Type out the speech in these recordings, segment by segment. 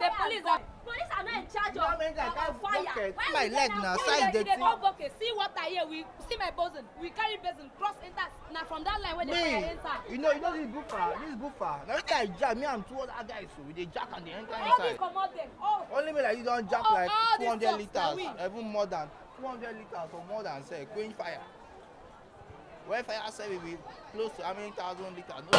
the, the, the police are police are not in charge of, of, fire. When My leg now, side they, they go bucket. See water here. We see my bosom. We carry basin cross enter. Now from that line where the fire enter. you know you know this buffer this buffer na wetin i jack me and two other guys so we dey jack and dey enter All inside these comot them. Oh, only me like you don jack Oh, like all two these hundred stuff na litres we. even more than two hundred litres or more than sef going fire when fire sef be close to how many thousand litres no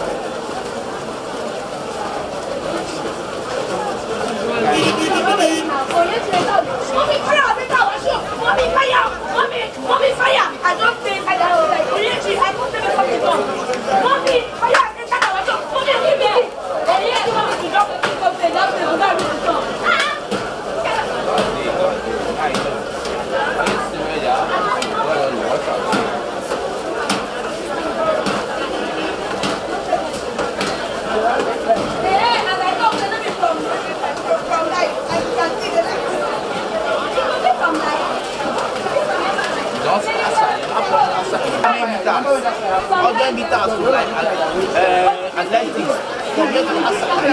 litres hundred litres to like uh, athletics from here to outside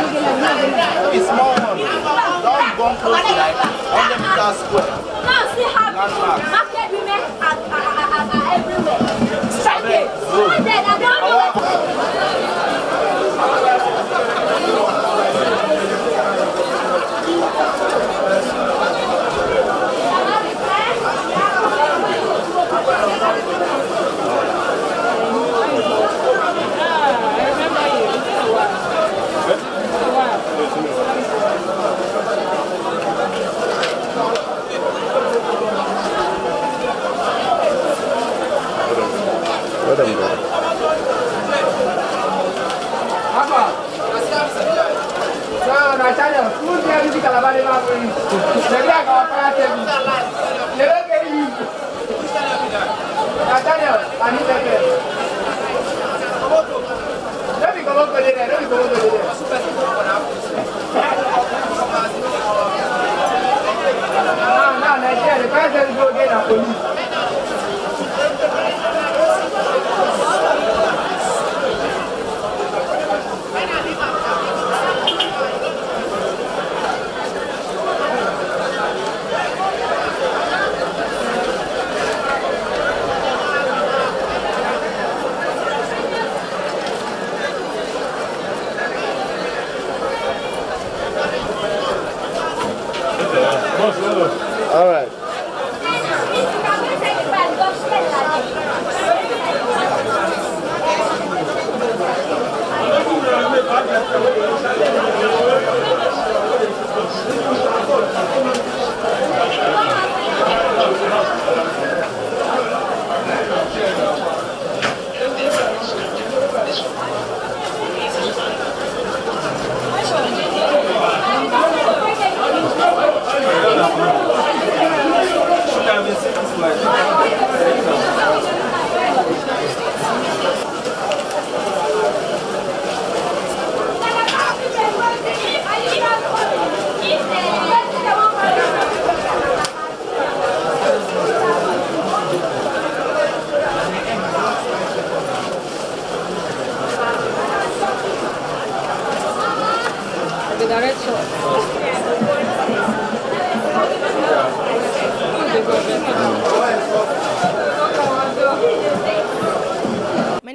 a small one don burn close to like hundred metres square dem apa?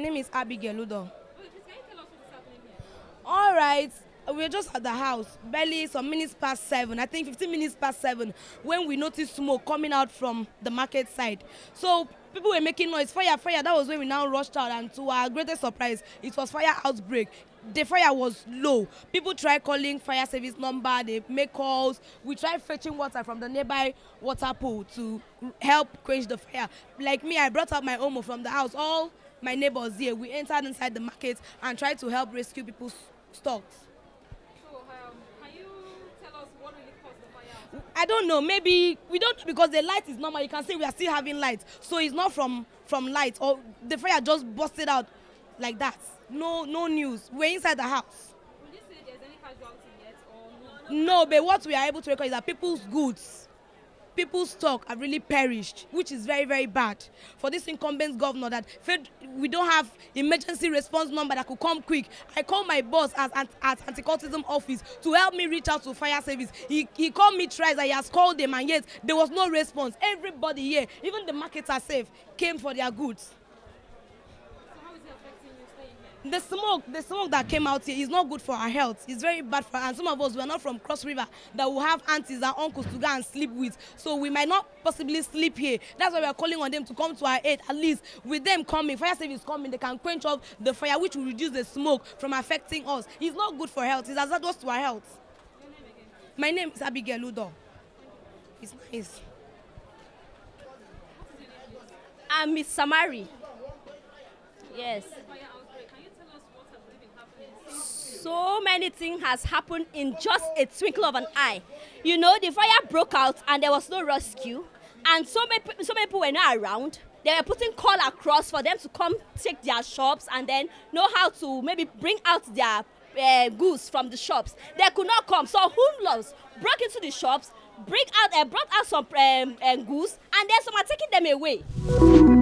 name is Abigail Udo. All right, we're just at the house, barely some minutes past seven, I think 15 minutes past seven, when we noticed smoke coming out from the market side. So people were making noise, fire, fire. That was when we now rushed out, and to our greatest surprise, it was fire outbreak. The fire was low. People tried calling fire service number, they make calls. We tried fetching water from the nearby water pool to help quench the fire. Like me, I brought out my omo from the house. All my neighbors here, we entered inside the market and tried to help rescue people's stocks. So, um, can you tell us what really caused the fire? I don't know. Maybe we don't because the light is normal. You can see we are still having light, so it's not from from light or the fire just busted out like that. No, no news. We're inside the house. You say there's any casualty yet or no? No, but what we are able to record is that people's goods, people's stock have really perished, which is very, very bad for this incumbent governor. That we don't have emergency response number that could come quick. I called my boss at, at, at anti-cultism office to help me reach out to fire service. He, he called me twice. I has called them, and yet there was no response. Everybody here, even the markets are safe, came for their goods. The smoke the smoke that came out here is not good for our health. It's very bad for and some of us we are not from cross river that will have aunties and uncles to go and sleep with. So we might not possibly sleep here. That's why we are calling on them to come to our aid. At least with them coming fire service coming they can quench off the fire which will reduce the smoke from affecting us. It's not good for health. It's hazardous to our health. My name is abigail udo. It's nice I'm Miss Samari. Yes. Many things has happened in just a twinkle of an eye. You know, the fire broke out and there was no rescue, and so many so many people were not around. They were putting call across for them to come take their shops and then know how to maybe bring out their uh, goods from the shops. They could not come, so hoodlums broke into the shops, bring out, uh, brought out some um, uh, goods, and then some are taking them away.